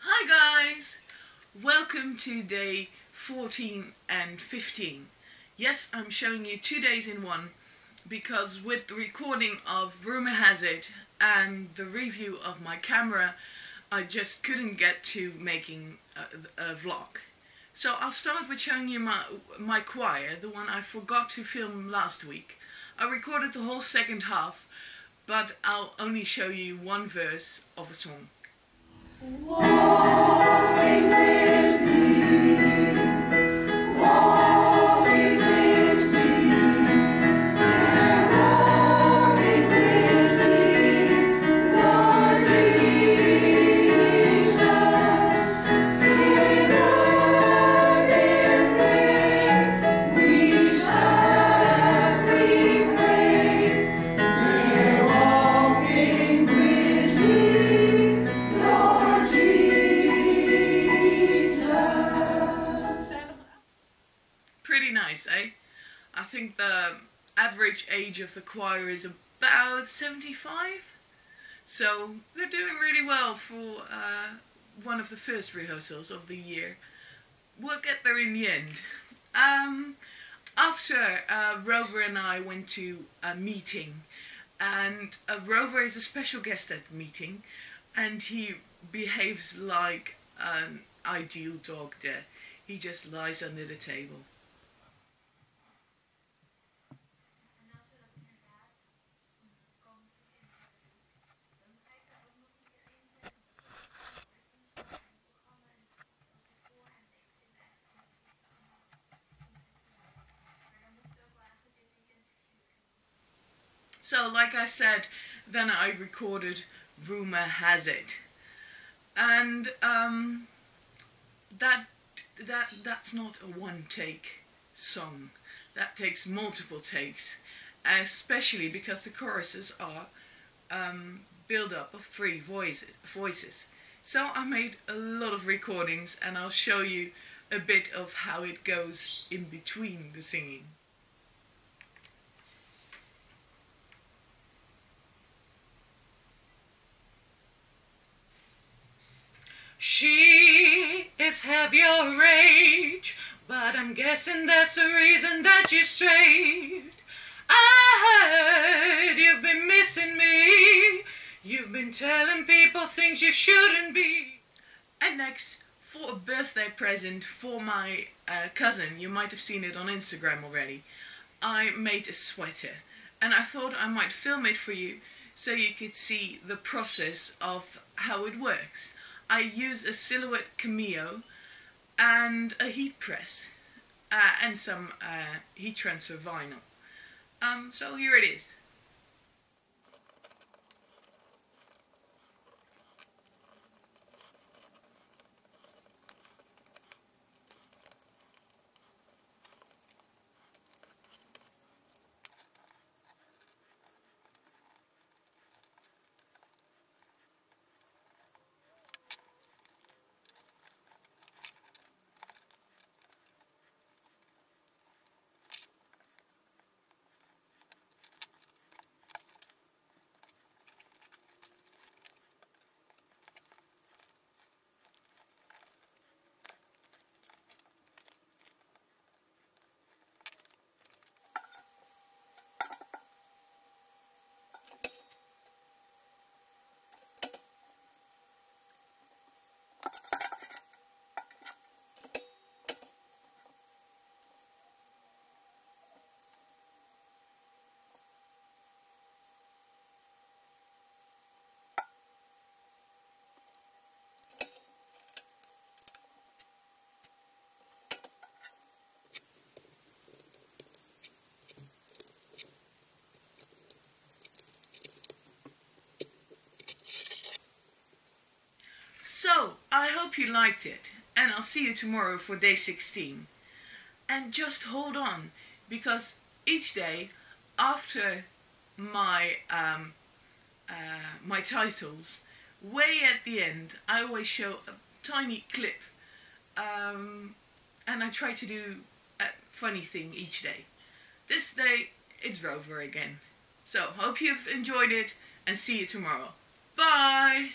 Hi guys! Welcome to day 14 and 15. Yes, I'm showing you two days in one because with the recording of Rumour Has It and the review of my camera, I just couldn't get to making a, a vlog. So I'll start with showing you my, my choir, the one I forgot to film last week. I recorded the whole second half, but I'll only show you one verse of a song. Pretty I think the average age of the choir is about 75. So they're doing really well for uh, one of the first rehearsals of the year. We'll get there in the end. Um, after uh, Rover and I went to a meeting, and uh, Rover is a special guest at the meeting, and he behaves like an ideal dog there. He just lies under the table. So, like I said, then I recorded Rumor Has It, and um, that that that's not a one take song. That takes multiple takes, especially because the choruses are um, build up of three voice, voices. So I made a lot of recordings, and I'll show you a bit of how it goes in between the singing. She is have your rage, but I'm guessing that's the reason that you strayed. I heard you've been missing me. You've been telling people things you shouldn't be. And next, for a birthday present for my uh, cousin, you might have seen it on Instagram already, I made a sweater. And I thought I might film it for you so you could see the process of how it works. I use a Silhouette Cameo and a heat press uh, and some uh, heat transfer vinyl. Um, so here it is. So, I hope you liked it, and I'll see you tomorrow for day 16. And just hold on, because each day after my um, uh, my titles, way at the end, I always show a tiny clip, um, and I try to do a funny thing each day. This day, it's Rover again. So, hope you've enjoyed it and see you tomorrow. Bye!